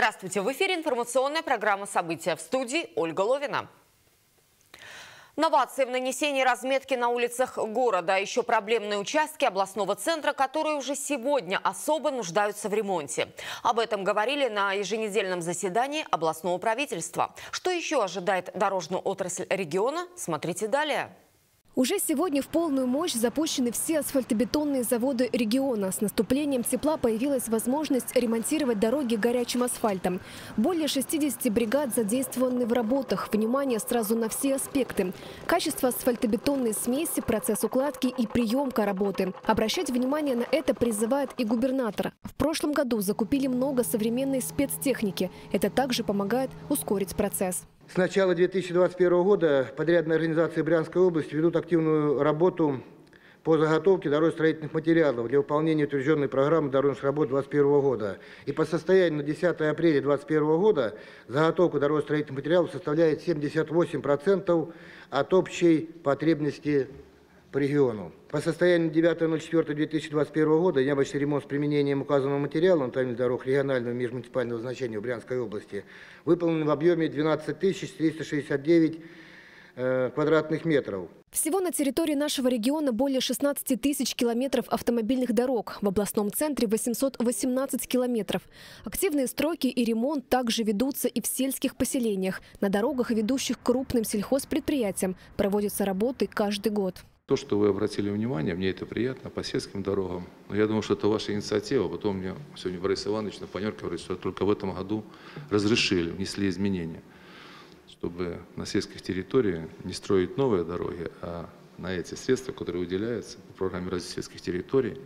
Здравствуйте! В эфире информационная программа «События» в студии Ольга Ловина. Новации в нанесении разметки на улицах города, а еще проблемные участки областного центра, которые уже сегодня особо нуждаются в ремонте. Об этом говорили на еженедельном заседании областного правительства. Что еще ожидает дорожную отрасль региона, смотрите далее. Уже сегодня в полную мощь запущены все асфальтобетонные заводы региона. С наступлением тепла появилась возможность ремонтировать дороги горячим асфальтом. Более 60 бригад задействованы в работах. Внимание сразу на все аспекты. Качество асфальтобетонной смеси, процесс укладки и приемка работы. Обращать внимание на это призывает и губернатор. В прошлом году закупили много современной спецтехники. Это также помогает ускорить процесс. С начала 2021 года подрядные организации Брянской области ведут активную работу по заготовке дорожно-строительных материалов для выполнения утвержденной программы дорожных работ 2021 года. И по состоянию на 10 апреля 2021 года заготовка дорожно-строительных материалов составляет 78% от общей потребности по региону. По состоянию 9.04.2021 года необычный ремонт с применением указанного материала на тайминг дорог регионального и межмуниципального значения в Брянской области выполнен в объеме 12 469 э, квадратных метров. Всего на территории нашего региона более 16 тысяч километров автомобильных дорог. В областном центре 818 километров. Активные стройки и ремонт также ведутся и в сельских поселениях. На дорогах, ведущих к крупным сельхозпредприятиям, проводятся работы каждый год. То, что вы обратили внимание, мне это приятно, по сельским дорогам. Но я думаю, что это ваша инициатива. Потом мне сегодня Борис Иванович на панерке говорит, что только в этом году разрешили, внесли изменения, чтобы на сельских территориях не строить новые дороги, а на эти средства, которые выделяются по программе развития сельских территорий,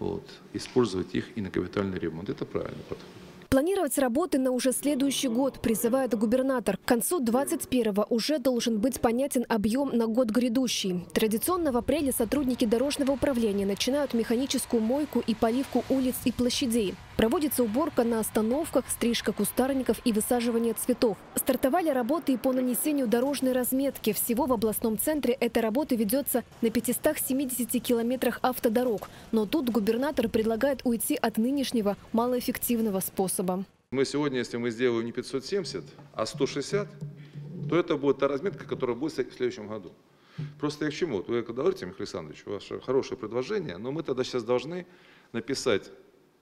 вот, использовать их и на капитальный ремонт. Это правильный подход. Планировать работы на уже следующий год призывает губернатор. Концу 21-го уже должен быть понятен объем на год грядущий. Традиционно в апреле сотрудники дорожного управления начинают механическую мойку и поливку улиц и площадей. Проводится уборка на остановках, стрижка кустарников и высаживание цветов. Стартовали работы и по нанесению дорожной разметки. Всего в областном центре эта работа ведется на 570 километрах автодорог. Но тут губернатор предлагает уйти от нынешнего малоэффективного способа. Мы сегодня, если мы сделаем не 570, а 160, то это будет та разметка, которая будет в следующем году. Просто я к чему? Вы говорите, Михаил Александрович, ваше хорошее предложение, но мы тогда сейчас должны написать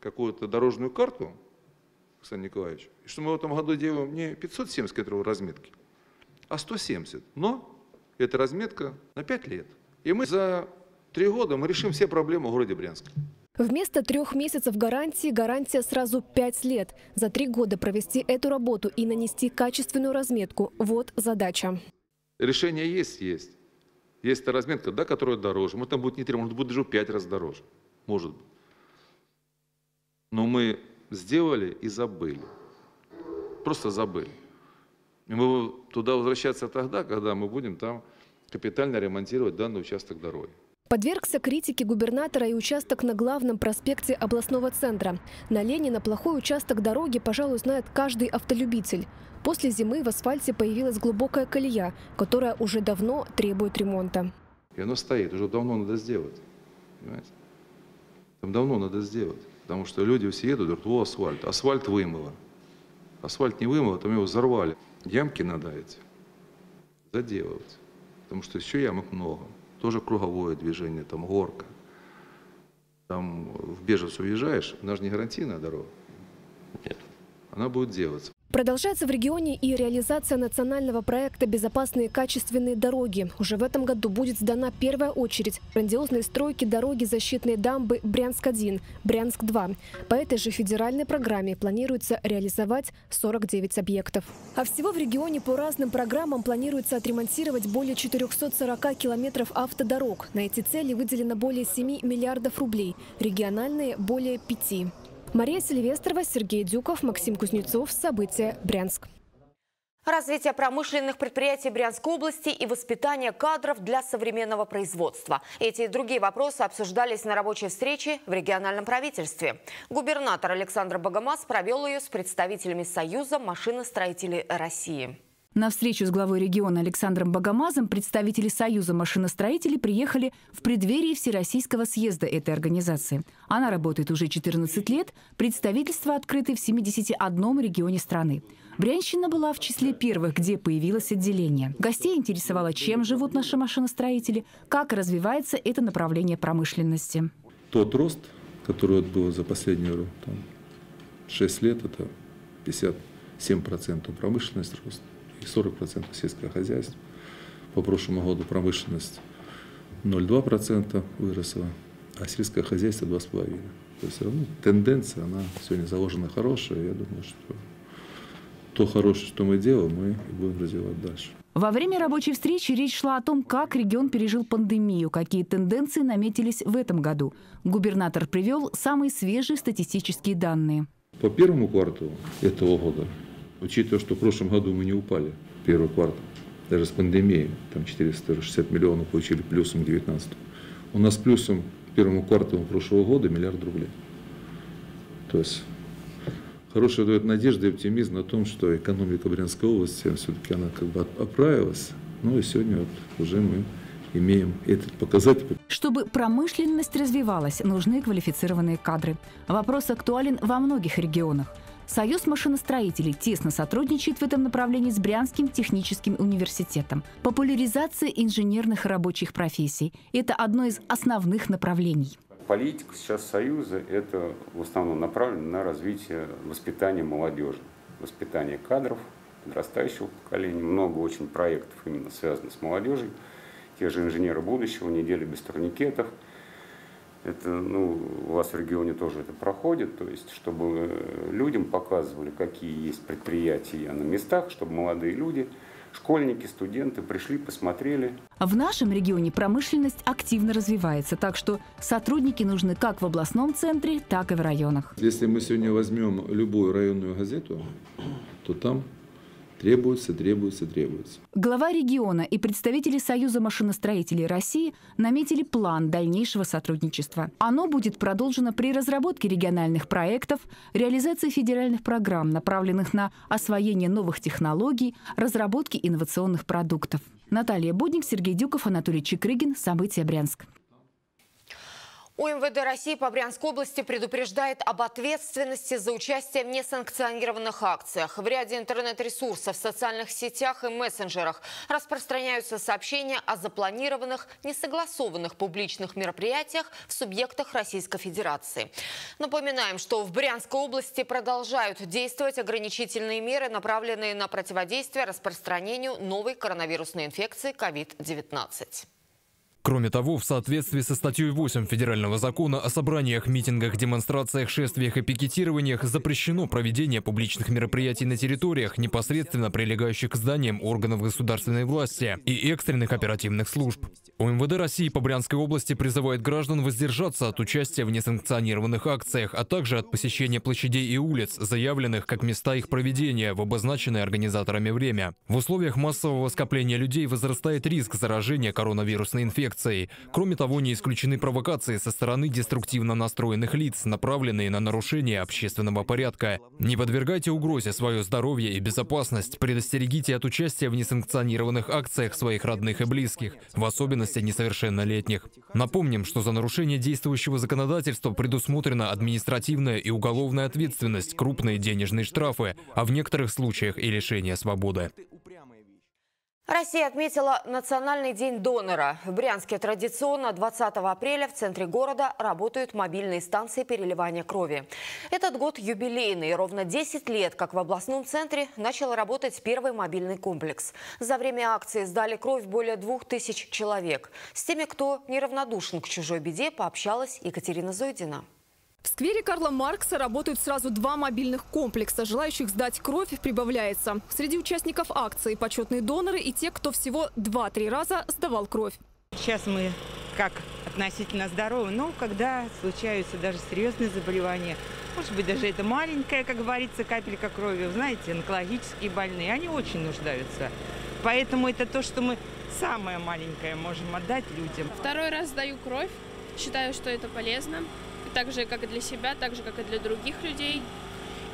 какую-то дорожную карту, Александр Николаевич, и что мы в этом году делаем не 570 километров разметки, а 170. Но эта разметка на 5 лет. И мы за три года мы решим все проблемы в городе Брянске. Вместо трех месяцев гарантии, гарантия сразу пять лет. За три года провести эту работу и нанести качественную разметку – вот задача. Решение есть, есть. Есть та разметка, да, которая дороже. Может, там будет не три, может, будет даже пять раз дороже. Может быть. Но мы сделали и забыли. Просто забыли. И мы туда возвращаться тогда, когда мы будем там капитально ремонтировать данный участок дороги. Подвергся критике губернатора и участок на главном проспекте областного центра. На Ленина плохой участок дороги, пожалуй, знает каждый автолюбитель. После зимы в асфальте появилась глубокая колея, которая уже давно требует ремонта. И оно стоит, уже давно надо сделать. Понимаете? Там давно надо сделать. Потому что люди все едут, говорят, о, асфальт. Асфальт вымыло. Асфальт не вымыло, там его взорвали. Ямки надо эти заделывать. Потому что еще ямок много. Тоже круговое движение, там горка. Там в Бежец уезжаешь, она же не гарантийная дорога. Нет. Она будет делаться. Продолжается в регионе и реализация национального проекта «Безопасные качественные дороги». Уже в этом году будет сдана первая очередь грандиозной стройки дороги защитной дамбы Брянск-1, Брянск-2. По этой же федеральной программе планируется реализовать 49 объектов. А всего в регионе по разным программам планируется отремонтировать более 440 километров автодорог. На эти цели выделено более 7 миллиардов рублей, региональные – более 5. Мария Сильвестрова, Сергей Дюков, Максим Кузнецов. События. Брянск. Развитие промышленных предприятий Брянской области и воспитание кадров для современного производства. Эти и другие вопросы обсуждались на рабочей встрече в региональном правительстве. Губернатор Александр Богомаз провел ее с представителями Союза машиностроителей России. На встречу с главой региона Александром Богомазом представители Союза машиностроителей приехали в преддверии Всероссийского съезда этой организации. Она работает уже 14 лет, представительства открыты в 71 регионе страны. Брянщина была в числе первых, где появилось отделение. Гостей интересовало, чем живут наши машиностроители, как развивается это направление промышленности. Тот рост, который был за последние там, 6 лет, это 57% промышленность рост и 40% сельское хозяйство. По прошлому году промышленность 0,2% выросла, а сельское хозяйство 2,5%. То есть все равно тенденция, она сегодня заложена хорошая. Я думаю, что то хорошее, что мы делаем, мы будем развивать дальше. Во время рабочей встречи речь шла о том, как регион пережил пандемию, какие тенденции наметились в этом году. Губернатор привел самые свежие статистические данные. По первому кварталу этого года, учитывая, что в прошлом году мы не упали, первый квартал, даже с пандемией, там 460 миллионов получили плюсом к 19 у нас плюсом к первому кварталу прошлого года миллиард рублей. То есть хорошая дает надежда и оптимизм на том, что экономика Брянской области все-таки она как бы оправилась. Ну и сегодня вот уже мы имеем этот показатель. Чтобы промышленность развивалась, нужны квалифицированные кадры. Вопрос актуален во многих регионах. Союз машиностроителей тесно сотрудничает в этом направлении с Брянским техническим университетом. Популяризация инженерных и рабочих профессий – это одно из основных направлений политика сейчас Союза – это в основном направлено на развитие воспитания молодежи, воспитание кадров, подрастающего поколения. Много очень проектов именно связано с молодежью. Те же инженеры будущего, неделя без турникетов. Это, ну, у вас в регионе тоже это проходит, то есть, чтобы людям показывали, какие есть предприятия на местах, чтобы молодые люди – школьники, студенты пришли, посмотрели. В нашем регионе промышленность активно развивается, так что сотрудники нужны как в областном центре, так и в районах. Если мы сегодня возьмем любую районную газету, то там Требуется, требуется, требуется. Глава региона и представители Союза машиностроителей России наметили план дальнейшего сотрудничества. Оно будет продолжено при разработке региональных проектов, реализации федеральных программ, направленных на освоение новых технологий, разработки инновационных продуктов. Наталья Будник, Сергей Дюков, Анатолий Чекрыгин. События Брянск. УМВД России по Брянской области предупреждает об ответственности за участие в несанкционированных акциях. В ряде интернет-ресурсов, социальных сетях и мессенджерах распространяются сообщения о запланированных, несогласованных публичных мероприятиях в субъектах Российской Федерации. Напоминаем, что в Брянской области продолжают действовать ограничительные меры, направленные на противодействие распространению новой коронавирусной инфекции COVID-19. Кроме того, в соответствии со статьей 8 Федерального закона о собраниях, митингах, демонстрациях, шествиях и пикетированиях запрещено проведение публичных мероприятий на территориях, непосредственно прилегающих к зданиям органов государственной власти и экстренных оперативных служб. УМВД России по Брянской области призывает граждан воздержаться от участия в несанкционированных акциях, а также от посещения площадей и улиц, заявленных как места их проведения в обозначенное организаторами время. В условиях массового скопления людей возрастает риск заражения коронавирусной инфекцией. Кроме того, не исключены провокации со стороны деструктивно настроенных лиц, направленные на нарушение общественного порядка. Не подвергайте угрозе свое здоровье и безопасность. Предостерегите от участия в несанкционированных акциях своих родных и близких, в особенности несовершеннолетних. Напомним, что за нарушение действующего законодательства предусмотрена административная и уголовная ответственность, крупные денежные штрафы, а в некоторых случаях и лишение свободы. Россия отметила Национальный день донора. В Брянске традиционно 20 апреля в центре города работают мобильные станции переливания крови. Этот год юбилейный. Ровно 10 лет, как в областном центре, начал работать первый мобильный комплекс. За время акции сдали кровь более двух тысяч человек. С теми, кто неравнодушен к чужой беде, пообщалась Екатерина Зойдина. В сквере Карла Маркса работают сразу два мобильных комплекса. Желающих сдать кровь прибавляется. Среди участников акции почетные доноры и те, кто всего 2-3 раза сдавал кровь. Сейчас мы как относительно здоровы, но когда случаются даже серьезные заболевания, может быть, даже это маленькая, как говорится, капелька крови, знаете, онкологические больные, они очень нуждаются. Поэтому это то, что мы самое маленькое можем отдать людям. Второй раз сдаю кровь, считаю, что это полезно так же, как и для себя, так же, как и для других людей.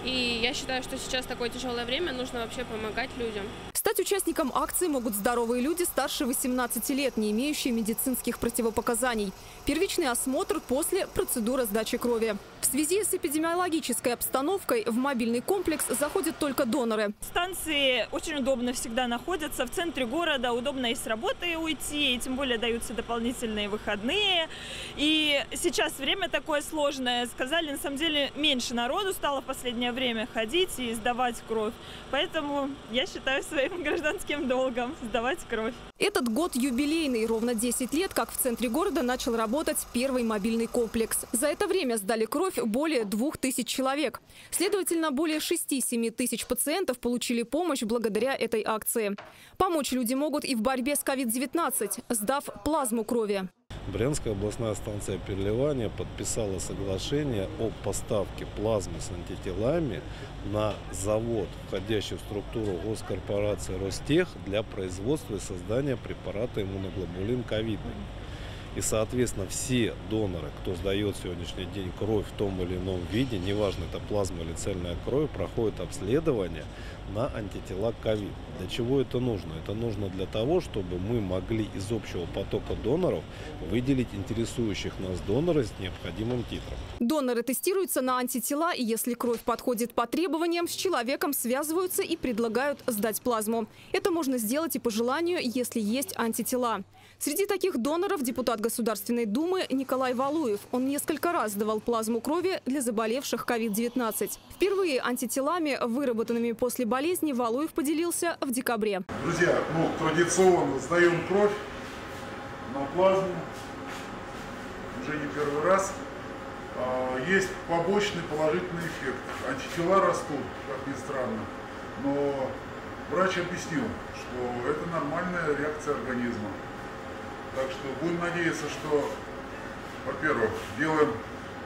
И я считаю, что сейчас такое тяжелое время, нужно вообще помогать людям. Стать участником акции могут здоровые люди старше 18 лет, не имеющие медицинских противопоказаний. Первичный осмотр после процедуры сдачи крови. В связи с эпидемиологической обстановкой в мобильный комплекс заходят только доноры. Станции очень удобно всегда находятся в центре города, удобно и с работы уйти, и тем более даются дополнительные выходные. И сейчас время такое сложное. Сказали, на самом деле, меньше народу стало в последнее время ходить и сдавать кровь. Поэтому я считаю своим гражданским долгом сдавать кровь. Этот год юбилейный. Ровно 10 лет, как в центре города начал работать первый мобильный комплекс. За это время сдали кровь более двух тысяч человек. Следовательно, более 6-7 тысяч пациентов получили помощь благодаря этой акции. Помочь люди могут и в борьбе с COVID-19, сдав плазму крови. Брянская областная станция переливания подписала соглашение о поставке плазмы с антителами на завод, входящий в структуру госкорпорации Ростех для производства и создания препарата иммуноглобулин ковидный. И, соответственно, все доноры, кто сдает сегодняшний день кровь в том или ином виде, неважно, это плазма или цельная кровь, проходит обследование на антитела ковид. Для чего это нужно? Это нужно для того, чтобы мы могли из общего потока доноров выделить интересующих нас доноров с необходимым титром. Доноры тестируются на антитела, и если кровь подходит по требованиям, с человеком связываются и предлагают сдать плазму. Это можно сделать и по желанию, если есть антитела. Среди таких доноров депутат Государственной Думы Николай Валуев. Он несколько раз сдавал плазму крови для заболевших COVID-19. Впервые антителами, выработанными после болезни, Валуев поделился в декабре. Друзья, ну, традиционно сдаем кровь на плазму. Уже не первый раз. А, есть побочный положительный эффект. Антитела растут, как ни странно. Но врач объяснил, что это нормальная реакция организма. Так что будем надеяться, что, во-первых, делаем,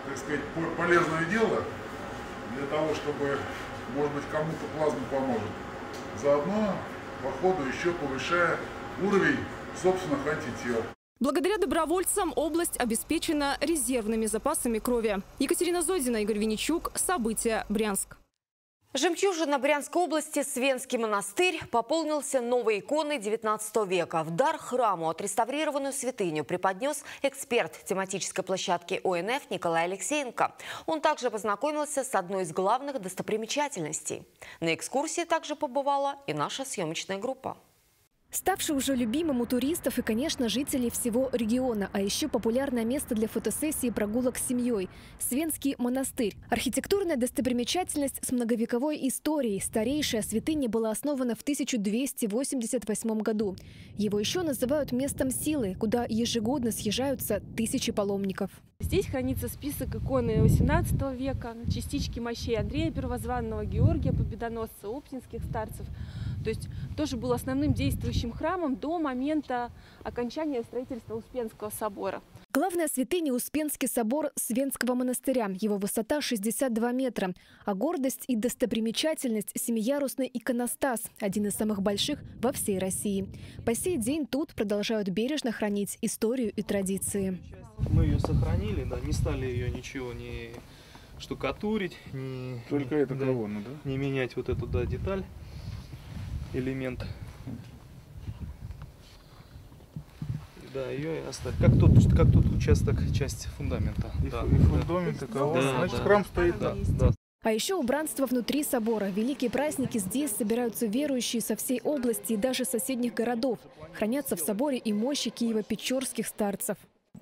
так сказать, полезное дело для того, чтобы, может быть, кому-то плазма поможет. Заодно, по ходу, еще повышая уровень собственных антител. Благодаря добровольцам область обеспечена резервными запасами крови. Екатерина Зодина, Игорь Винничук. События. Брянск. Жемчужина Брянской области Свенский монастырь пополнился новой иконой 19 века. В дар храму отреставрированную святыню преподнес эксперт тематической площадки ОНФ Николай Алексеенко. Он также познакомился с одной из главных достопримечательностей. На экскурсии также побывала и наша съемочная группа. Ставший уже любимым у туристов и, конечно, жителей всего региона, а еще популярное место для фотосессии и прогулок с семьей – Свенский монастырь. Архитектурная достопримечательность с многовековой историей. Старейшая святыня была основана в 1288 году. Его еще называют местом силы, куда ежегодно съезжаются тысячи паломников. Здесь хранится список иконы 18 века, частички мощей Андрея Первозванного, Георгия Победоносца, Оптинских старцев – то есть тоже был основным действующим храмом до момента окончания строительства Успенского собора. Главная святыня – Успенский собор Свенского монастыря. Его высота 62 метра. А гордость и достопримечательность – семиярусный иконостас, один из самых больших во всей России. По сей день тут продолжают бережно хранить историю и традиции. Мы ее сохранили, да, не стали ее ничего не штукатурить, не, Только не, это да, колонна, да? Не менять вот эту да, деталь элемент. Да, ее и оставь. Как тут, как тут участок, часть фундамента. И, да, и фундамент, да. да, значит да, храм стоит. Да, да. А еще убранство внутри собора. Великие праздники здесь собираются верующие со всей области и даже соседних городов. Хранятся в соборе и мощи Киева-Печорских старцев.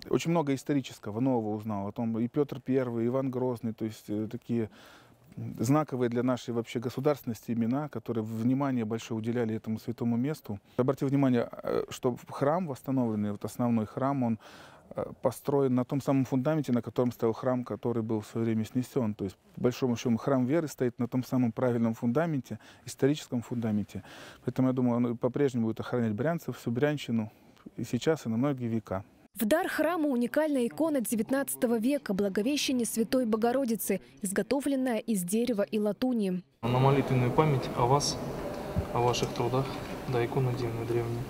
Очень много исторического нового узнал. О том и Петр Первый, и Иван Грозный, то есть э, такие знаковые для нашей вообще государственности имена, которые внимание большое уделяли этому святому месту. Обратите внимание, э, что храм восстановленный, вот основной храм, он э, построен на том самом фундаменте, на котором стоял храм, который был в свое время снесен. То есть, по большому счету, храм веры стоит на том самом правильном фундаменте, историческом фундаменте. Поэтому, я думаю, он по-прежнему будет охранять брянцев, всю Брянщину и сейчас, и на многие века. В дар храма уникальная икона XIX века Благовещение Святой Богородицы, изготовленная из дерева и латуни. На молитвенную память о вас, о ваших трудах, да, икона дивная, древняя.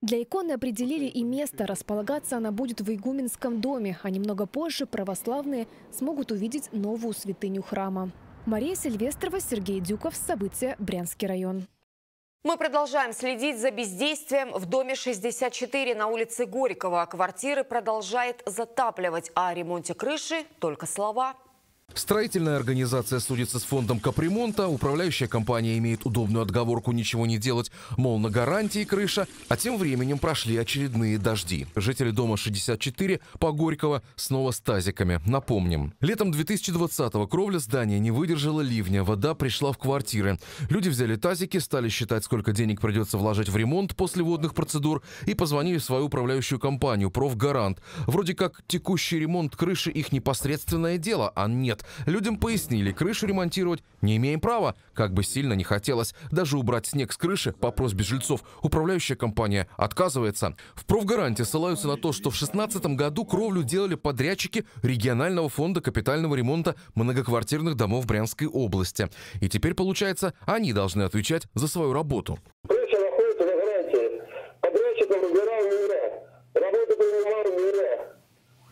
Для иконы определили и место. Располагаться она будет в Игуменском доме, а немного позже православные смогут увидеть новую святыню храма. Мария Сильвестрова, Сергей Дюков. События. Брянский район. Мы продолжаем следить за бездействием в доме 64 на улице Горького. Квартиры продолжает затапливать, а о ремонте крыши только слова. Строительная организация судится с фондом капремонта, управляющая компания имеет удобную отговорку ничего не делать, мол, на гарантии крыша, а тем временем прошли очередные дожди. Жители дома 64 по Горького снова с тазиками. Напомним, летом 2020-го кровля здания не выдержала ливня, вода пришла в квартиры. Люди взяли тазики, стали считать, сколько денег придется вложить в ремонт после водных процедур и позвонили в свою управляющую компанию «Профгарант». Вроде как текущий ремонт крыши их непосредственное дело, а нет. Людям пояснили, крышу ремонтировать не имеем права. Как бы сильно не хотелось даже убрать снег с крыши по просьбе жильцов, управляющая компания отказывается. В профгаранте ссылаются на то, что в 2016 году кровлю делали подрядчики регионального фонда капитального ремонта многоквартирных домов Брянской области. И теперь, получается, они должны отвечать за свою работу. Крыша находится на гарантии. Подрядчиком выбирал МИРА. Работу принимал МИРА.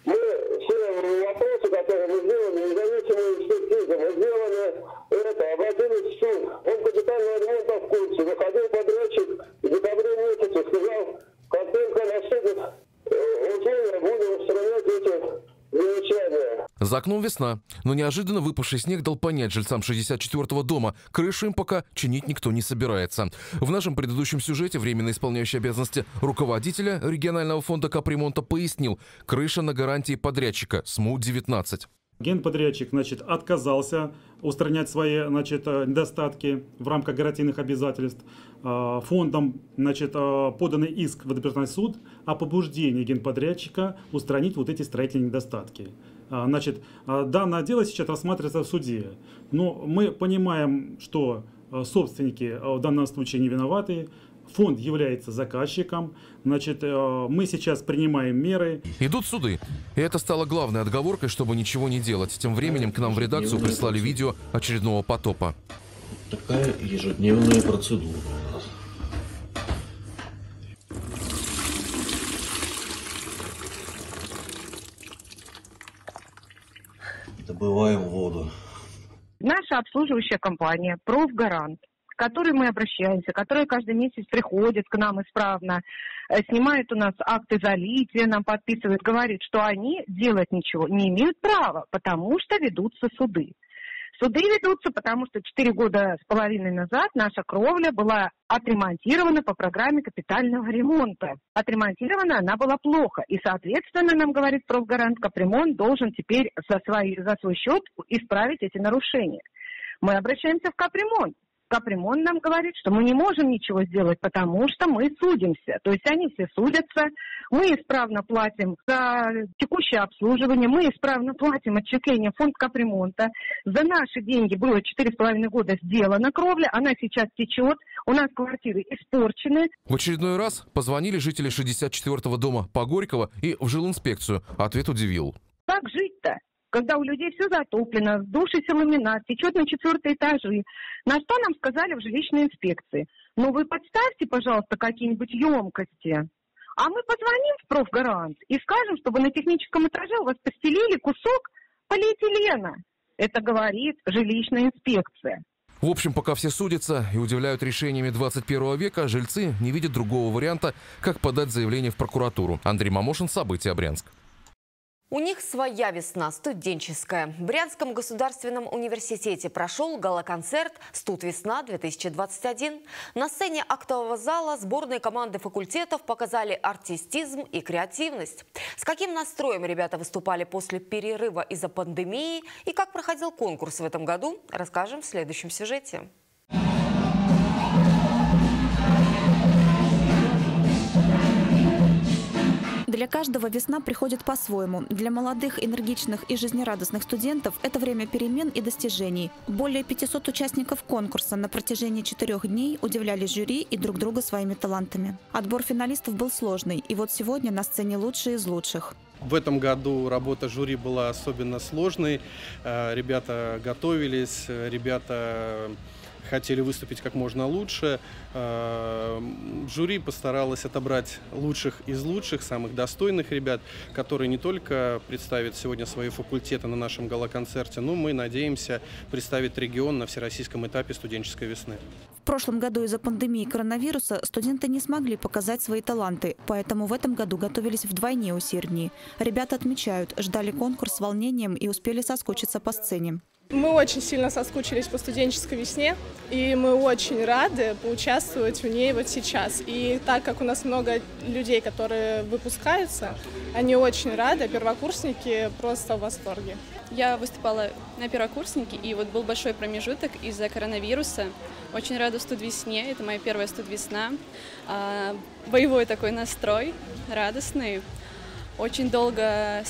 Мы все вопросы, которые мы сделали, независимую экспертизу, мы сделали это, обратились в суд. Он капитального ремонта в курсе. Выходил подрядчик в декабре месяце, сказал, как только наступит э, условия, будем устранять эти За окном весна, но неожиданно выпавший снег дал понять жильцам 64-го дома, крышу им пока чинить никто не собирается. В нашем предыдущем сюжете временно исполняющий обязанности руководителя регионального фонда капремонта пояснил, крыша на гарантии подрядчика СМУ-19. Генподрядчик значит, отказался устранять свои значит, э, недостатки в рамках гарантийных обязательств. Э, фондом значит, э, поданный иск в Водопертный суд о побуждении генподрядчика устранить вот эти строительные недостатки. Значит, данное дело сейчас рассматривается в суде. Но мы понимаем, что собственники в данном случае не виноваты, фонд является заказчиком. Значит, э, мы сейчас принимаем меры. Идут суды. И это стало главной отговоркой, чтобы ничего не делать. Тем временем к нам в редакцию прислали видео очередного потопа. Такая ежедневная процедура Добываем воду. Наша обслуживающая компания «Профгарант» к которой мы обращаемся, которая каждый месяц приходит к нам исправно, э, снимает у нас акты залития, нам подписывает, говорит, что они делать ничего не имеют права, потому что ведутся суды. Суды ведутся, потому что 4 года с половиной назад наша кровля была отремонтирована по программе капитального ремонта. Отремонтирована она была плохо. И, соответственно, нам говорит профгарант, капремонт должен теперь за, свой, за свой счет исправить эти нарушения. Мы обращаемся в капремонт. Капремон нам говорит, что мы не можем ничего сделать, потому что мы судимся. То есть они все судятся, мы исправно платим за текущее обслуживание, мы исправно платим отчисления фонд капремонта. За наши деньги было 4,5 года сделана кровля, она сейчас течет, у нас квартиры испорчены. В очередной раз позвонили жители 64-го дома по Горького и в жилинспекцию. Ответ удивил. Когда у людей все затоплено, сдувшийся ламинат, течет на четвертые этажи. На что нам сказали в жилищной инспекции? Ну вы подставьте, пожалуйста, какие-нибудь емкости. А мы позвоним в профгарант и скажем, чтобы на техническом этаже у вас постелили кусок полиэтилена. Это говорит жилищная инспекция. В общем, пока все судятся и удивляют решениями 21 века, жильцы не видят другого варианта, как подать заявление в прокуратуру. Андрей Мамошин, События, Брянск. У них своя весна, студенческая. В Брянском государственном университете прошел гала-концерт «Студ весна-2021». На сцене актового зала сборные команды факультетов показали артистизм и креативность. С каким настроем ребята выступали после перерыва из-за пандемии и как проходил конкурс в этом году, расскажем в следующем сюжете. Для каждого весна приходит по-своему. Для молодых, энергичных и жизнерадостных студентов это время перемен и достижений. Более 500 участников конкурса на протяжении четырех дней удивляли жюри и друг друга своими талантами. Отбор финалистов был сложный, и вот сегодня на сцене лучшие из лучших. В этом году работа жюри была особенно сложной. Э, ребята готовились, ребята хотели выступить как можно лучше. Э, жюри постаралось отобрать лучших из лучших, самых достойных ребят, которые не только представят сегодня свои факультеты на нашем гала-концерте, но мы надеемся представить регион на всероссийском этапе студенческой весны. В прошлом году из-за пандемии коронавируса студенты не смогли показать свои таланты, поэтому в этом году готовились вдвойне усерднее. Ребята отмечают, ждали конкурс с волнением и успели соскучиться по сцене. Мы очень сильно соскучились по студенческой весне, и мы очень рады поучаствовать в ней вот сейчас. И так как у нас много людей, которые выпускаются, они очень рады, первокурсники просто в восторге. Я выступала на первокурснике, и вот был большой промежуток из-за коронавируса. Очень рада студвесне, это моя первая студвесна. А, боевой такой настрой, радостный. Очень долго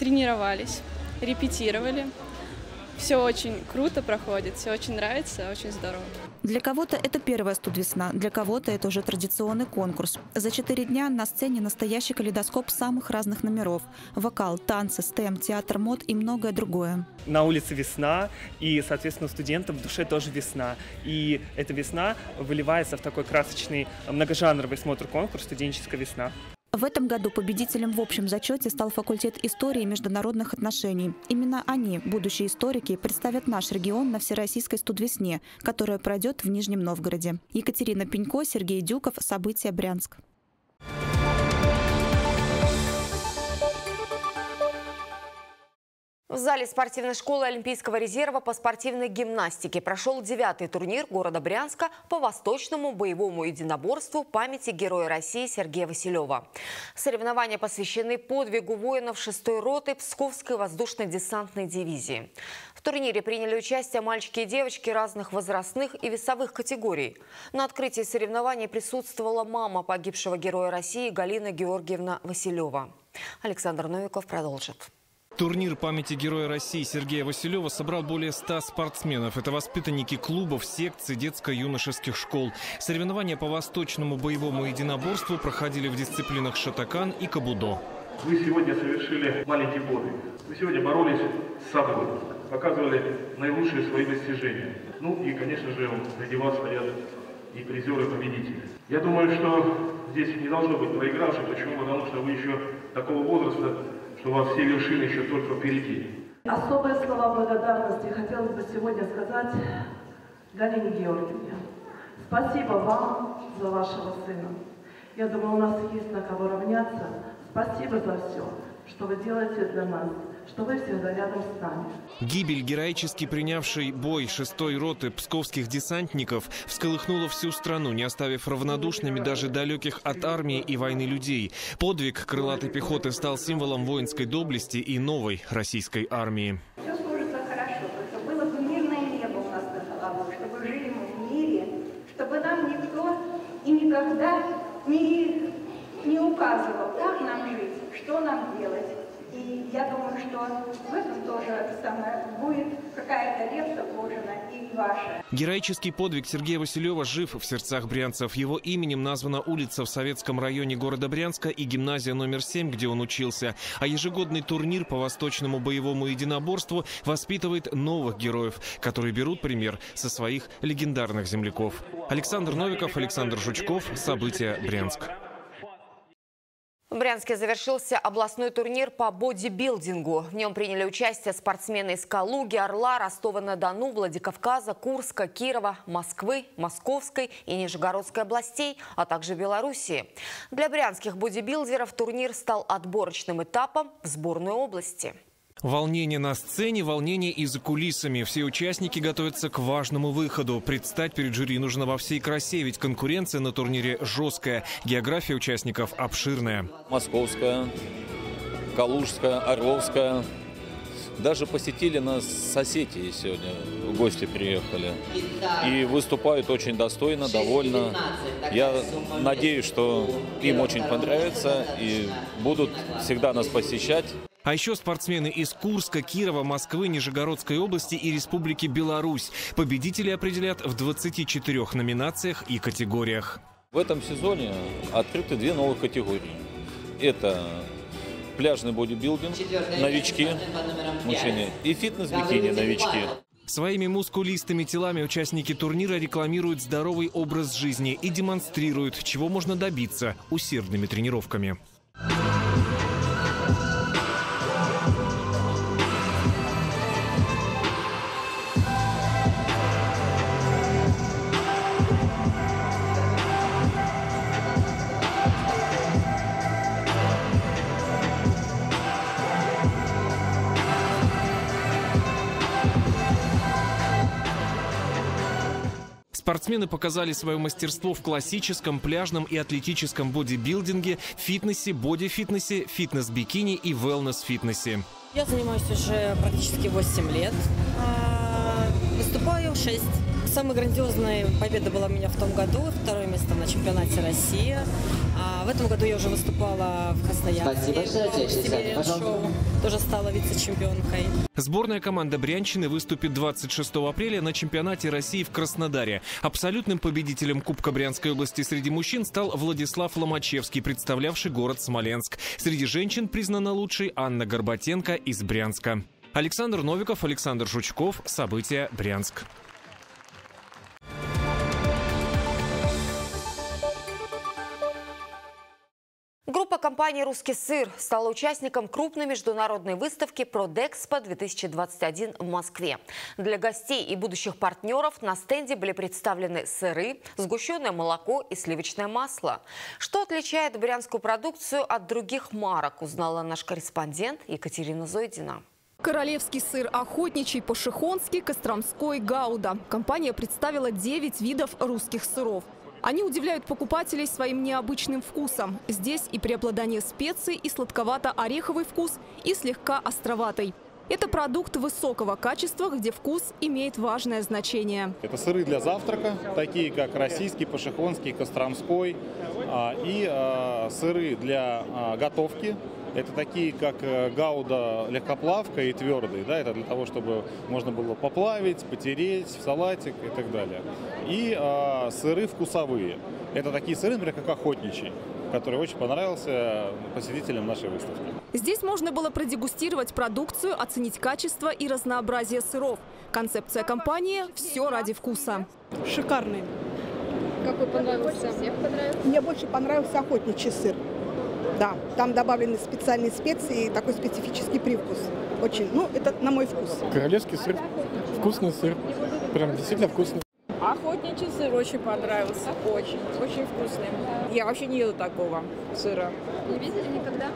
тренировались, репетировали. Все очень круто проходит, все очень нравится, очень здорово. Для кого-то это первая студвесна, для кого-то это уже традиционный конкурс. За четыре дня на сцене настоящий калейдоскоп самых разных номеров. Вокал, танцы, стем, театр мод и многое другое. На улице весна, и, соответственно, студентам в душе тоже весна. И эта весна выливается в такой красочный многожанровый смотр-конкурс «Студенческая весна». В этом году победителем в общем зачете стал факультет истории и международных отношений. Именно они, будущие историки, представят наш регион на Всероссийской студвесне, которая пройдет в Нижнем Новгороде. Екатерина Пенько, Сергей Дюков. События Брянск. В зале спортивной школы Олимпийского резерва по спортивной гимнастике прошел девятый турнир города Брянска по восточному боевому единоборству памяти Героя России Сергея Василева. Соревнования посвящены подвигу воинов 6-й роты Псковской воздушно-десантной дивизии. В турнире приняли участие мальчики и девочки разных возрастных и весовых категорий. На открытии соревнований присутствовала мама погибшего Героя России Галина Георгиевна Василева. Александр Новиков продолжит. Турнир памяти Героя России Сергея Василева собрал более 100 спортсменов. Это воспитанники клубов, секций, детско-юношеских школ. Соревнования по восточному боевому единоборству проходили в дисциплинах шатакан и кабудо. Вы сегодня совершили маленький подвиг. Вы сегодня боролись с собой, показывали наилучшие свои достижения. Ну и, конечно же, среди вас стоят и призеры, и победители. Я думаю, что здесь не должно быть проигравших. Почему? Потому что вы еще такого возраста, что у вас все вершины еще только впереди. Особые слова благодарности хотелось бы сегодня сказать Галине Георгиевне. Спасибо вам за вашего сына. Я думаю, у нас есть на кого равняться. Спасибо за все, что вы делаете для нас что вы всегда рядом с нами. Гибель героически принявшей бой шестой роты псковских десантников всколыхнула всю страну, не оставив равнодушными даже далеких от армии и войны людей. Подвиг крылатой пехоты стал символом воинской доблести и новой российской армии. Все сложится хорошо, только было бы мирное небо у нас над головой, чтобы жили мы в мире, чтобы нам никто и никогда не, не указывал, как нам жить, что нам делать. Я думаю, что в этом тоже самое будет какая-то лепта вложена и ваша. Героический подвиг Сергея Василева жив в сердцах брянцев. Его именем названа улица в советском районе города Брянска и гимназия номер 7, где он учился. А ежегодный турнир по восточному боевому единоборству воспитывает новых героев, которые берут пример со своих легендарных земляков. Александр Новиков, Александр Жучков. События Брянск. В Брянске завершился областной турнир по бодибилдингу. В нем приняли участие спортсмены из Калуги, Орла, Ростова-на-Дону, Владикавказа, Курска, Кирова, Москвы, Московской и Нижегородской областей, а также Белоруссии. Для брянских бодибилдеров турнир стал отборочным этапом в сборную области. Волнение на сцене, волнение и за кулисами. Все участники готовятся к важному выходу. Предстать перед жюри нужно во всей красе, ведь конкуренция на турнире жесткая. География участников обширная. Московская, Калужская, Орловская. Даже посетили нас соседи сегодня, гости приехали. И выступают очень достойно, довольно. Я надеюсь, что им очень понравится и будут всегда нас посещать. А еще спортсмены из Курска, Кирова, Москвы, Нижегородской области и Республики Беларусь. Победители определят в 24 номинациях и категориях. В этом сезоне открыты две новых категории. Это пляжный бодибилдинг, новички, мужчины, и фитнес-бикини, новички. Своими мускулистыми телами участники турнира рекламируют здоровый образ жизни и демонстрируют, чего можно добиться усердными тренировками. Спортсмены показали свое мастерство в классическом, пляжном и атлетическом бодибилдинге, фитнесе, бодифитнесе, фитнес-бикини и велнес-фитнесе. Я занимаюсь уже практически 8 лет. А, выступаю 6. Самая грандиозная победа была у меня в том году, второе место на чемпионате России. А в этом году я уже выступала в Красноярске. Спасибо, шоу. Тоже стала вице-чемпионкой. Сборная команда Брянщины выступит 26 апреля на чемпионате России в Краснодаре. Абсолютным победителем Кубка Брянской области среди мужчин стал Владислав Ломачевский, представлявший город Смоленск. Среди женщин признана лучшей Анна Горбатенко из Брянска. Александр Новиков, Александр Жучков. События Брянск. Группа компании «Русский сыр» стала участником крупной международной выставки «Продэкспо-2021» в Москве. Для гостей и будущих партнеров на стенде были представлены сыры, сгущенное молоко и сливочное масло. Что отличает брянскую продукцию от других марок, узнала наш корреспондент Екатерина Зойдина. Королевский сыр охотничий, пашихонский, костромской, гауда. Компания представила 9 видов русских сыров. Они удивляют покупателей своим необычным вкусом. Здесь и преобладание специй, и сладковато-ореховый вкус, и слегка островатый. Это продукт высокого качества, где вкус имеет важное значение. Это сыры для завтрака, такие как российский, пашихонский, костромской, а, и а, сыры для а, готовки, это такие, как э, гауда легкоплавка и твердые. Да, это для того, чтобы можно было поплавить, потереть в салатик и так далее. И э, сыры вкусовые. Это такие сыры, например, как охотничий который очень понравился посетителям нашей выставки. Здесь можно было продегустировать продукцию, оценить качество и разнообразие сыров. Концепция компании – все ради вкуса. Шикарный. Какой понравился? Всех понравился? Мне больше понравился охотничий сыр. Да, там добавлены специальные специи и такой специфический привкус. Очень, ну, это на мой вкус. Королевский сыр, вкусный сыр, прям действительно вкусный. Охотничий сыр очень понравился, очень, очень вкусный. Я вообще не ела такого сыра. Не видели никогда?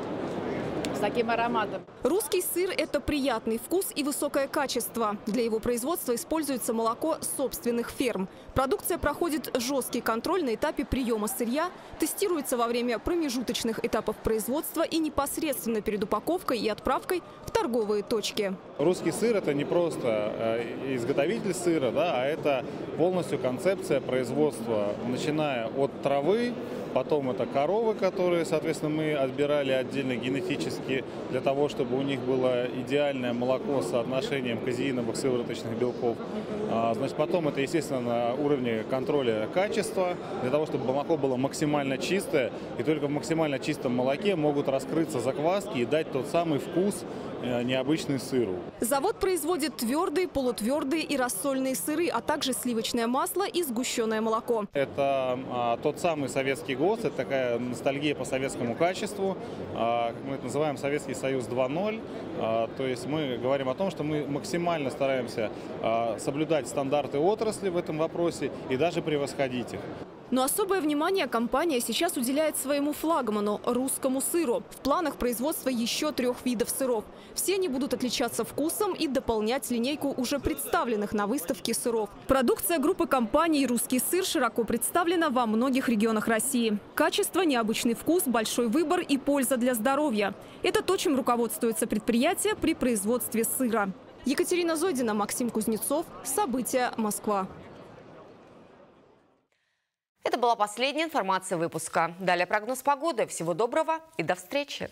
Таким ароматом. Русский сыр – это приятный вкус и высокое качество. Для его производства используется молоко собственных ферм. Продукция проходит жесткий контроль на этапе приема сырья, тестируется во время промежуточных этапов производства и непосредственно перед упаковкой и отправкой в торговые точки. Русский сыр – это не просто э, изготовитель сыра, да, а это полностью концепция производства, начиная от травы, Потом это коровы, которые, соответственно, мы отбирали отдельно генетически для того, чтобы у них было идеальное молоко с соотношением казеиновых сывороточных белков. А, значит, потом это, естественно, на уровне контроля качества, для того, чтобы молоко было максимально чистое. И только в максимально чистом молоке могут раскрыться закваски и дать тот самый вкус, необычный сыру. Завод производит твердые, полутвердые и рассольные сыры, а также сливочное масло и сгущенное молоко. Это а, тот самый советский ГОС, это такая ностальгия по советскому качеству, а, мы это называем Советский Союз 2.0. А, то есть мы говорим о том, что мы максимально стараемся а, соблюдать стандарты отрасли в этом вопросе и даже превосходить их. Но особое внимание компания сейчас уделяет своему флагману – русскому сыру. В планах производства еще трех видов сыров. Все они будут отличаться вкусом и дополнять линейку уже представленных на выставке сыров. Продукция группы компаний «Русский сыр» широко представлена во многих регионах России. Качество, необычный вкус, большой выбор и польза для здоровья – это то, чем руководствуется предприятие при производстве сыра. Екатерина Зодина, Максим Кузнецов. События. Москва. Это была последняя информация выпуска. Далее прогноз погоды. Всего доброго и до встречи.